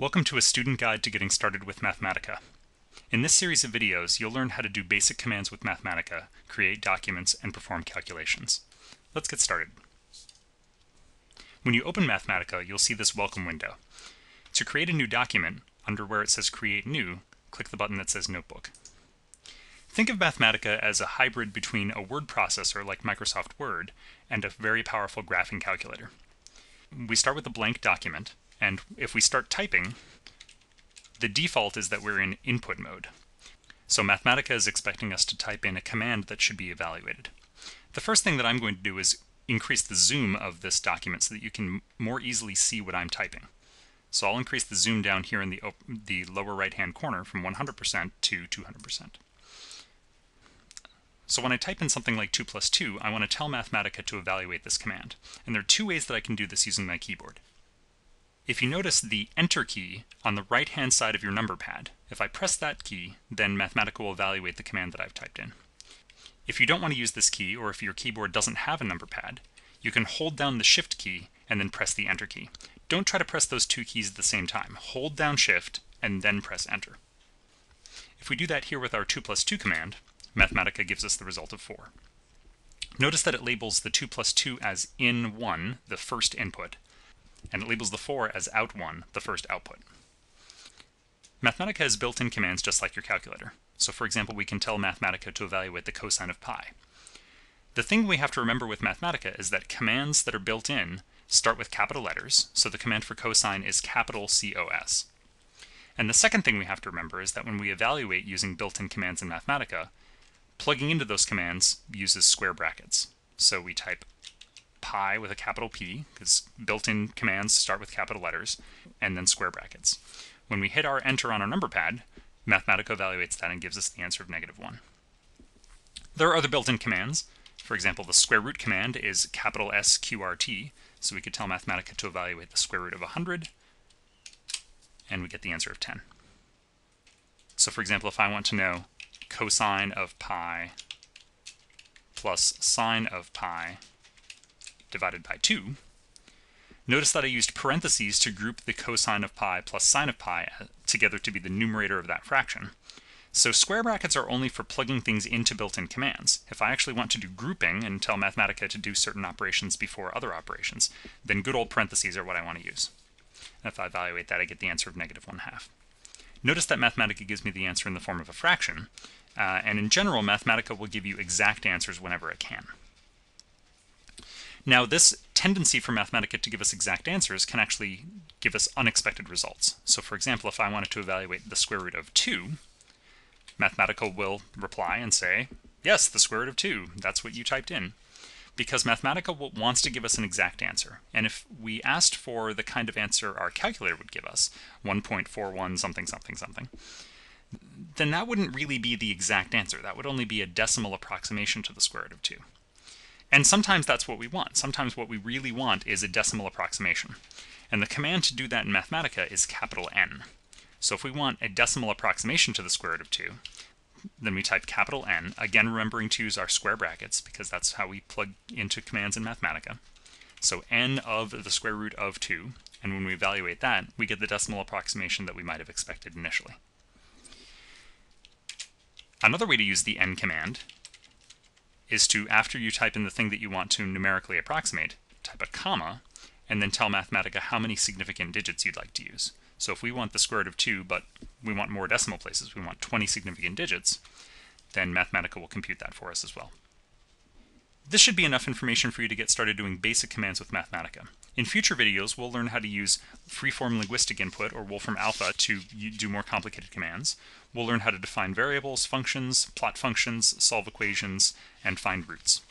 Welcome to a student guide to getting started with Mathematica. In this series of videos, you'll learn how to do basic commands with Mathematica, create documents, and perform calculations. Let's get started. When you open Mathematica, you'll see this welcome window. To create a new document, under where it says Create New, click the button that says Notebook. Think of Mathematica as a hybrid between a word processor like Microsoft Word and a very powerful graphing calculator. We start with a blank document, and if we start typing, the default is that we're in input mode. So Mathematica is expecting us to type in a command that should be evaluated. The first thing that I'm going to do is increase the zoom of this document so that you can more easily see what I'm typing. So I'll increase the zoom down here in the, the lower right hand corner from 100% to 200%. So when I type in something like 2 plus 2, I want to tell Mathematica to evaluate this command. And there are two ways that I can do this using my keyboard. If you notice the Enter key on the right-hand side of your number pad, if I press that key, then Mathematica will evaluate the command that I've typed in. If you don't want to use this key, or if your keyboard doesn't have a number pad, you can hold down the Shift key and then press the Enter key. Don't try to press those two keys at the same time. Hold down Shift and then press Enter. If we do that here with our 2 plus 2 command, Mathematica gives us the result of 4. Notice that it labels the 2 plus 2 as in 1, the first input, and it labels the 4 as out1, the first output. Mathematica has built-in commands just like your calculator. So for example, we can tell Mathematica to evaluate the cosine of pi. The thing we have to remember with Mathematica is that commands that are built in start with capital letters, so the command for cosine is capital COS. And the second thing we have to remember is that when we evaluate using built-in commands in Mathematica, plugging into those commands uses square brackets. So we type pi with a capital P, because built-in commands start with capital letters, and then square brackets. When we hit our enter on our number pad, Mathematica evaluates that and gives us the answer of negative 1. There are other built-in commands. For example, the square root command is capital SQRT, so we could tell Mathematica to evaluate the square root of 100, and we get the answer of 10. So for example, if I want to know cosine of pi plus sine of pi divided by 2, notice that I used parentheses to group the cosine of pi plus sine of pi uh, together to be the numerator of that fraction. So square brackets are only for plugging things into built-in commands. If I actually want to do grouping and tell Mathematica to do certain operations before other operations, then good old parentheses are what I want to use. And if I evaluate that, I get the answer of negative 1 half. Notice that Mathematica gives me the answer in the form of a fraction, uh, and in general, Mathematica will give you exact answers whenever it can. Now, this tendency for Mathematica to give us exact answers can actually give us unexpected results. So for example, if I wanted to evaluate the square root of 2, Mathematica will reply and say, yes, the square root of 2, that's what you typed in. Because Mathematica wants to give us an exact answer. And if we asked for the kind of answer our calculator would give us, 1.41 something something something, then that wouldn't really be the exact answer. That would only be a decimal approximation to the square root of 2. And sometimes that's what we want. Sometimes what we really want is a decimal approximation. And the command to do that in Mathematica is capital N. So if we want a decimal approximation to the square root of 2, then we type capital N, again remembering to use our square brackets because that's how we plug into commands in Mathematica. So n of the square root of 2, and when we evaluate that, we get the decimal approximation that we might have expected initially. Another way to use the n command is to, after you type in the thing that you want to numerically approximate, type a comma, and then tell Mathematica how many significant digits you'd like to use. So if we want the square root of 2, but we want more decimal places, we want 20 significant digits, then Mathematica will compute that for us as well. This should be enough information for you to get started doing basic commands with Mathematica. In future videos, we'll learn how to use freeform linguistic input, or Wolfram Alpha, to do more complicated commands. We'll learn how to define variables, functions, plot functions, solve equations, and find roots.